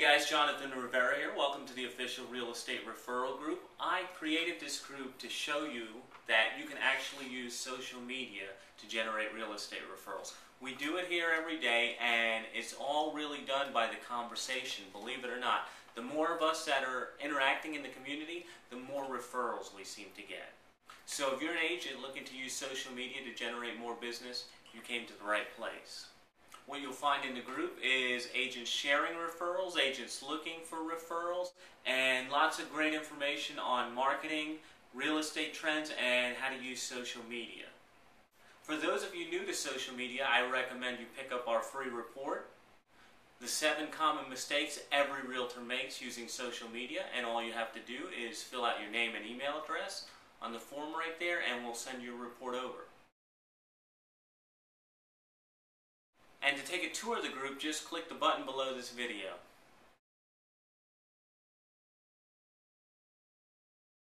guys, Jonathan Rivera here. Welcome to the official real estate referral group. I created this group to show you that you can actually use social media to generate real estate referrals. We do it here every day and it's all really done by the conversation, believe it or not. The more of us that are interacting in the community, the more referrals we seem to get. So if you're an agent looking to use social media to generate more business, you came to the right place. What you'll find in the group is agents sharing referrals, agents looking for referrals, and lots of great information on marketing, real estate trends, and how to use social media. For those of you new to social media, I recommend you pick up our free report, The Seven Common Mistakes Every Realtor Makes Using Social Media, and all you have to do is fill out your name and email address on the form right there, and we'll send you a report over. And to take a tour of the group, just click the button below this video.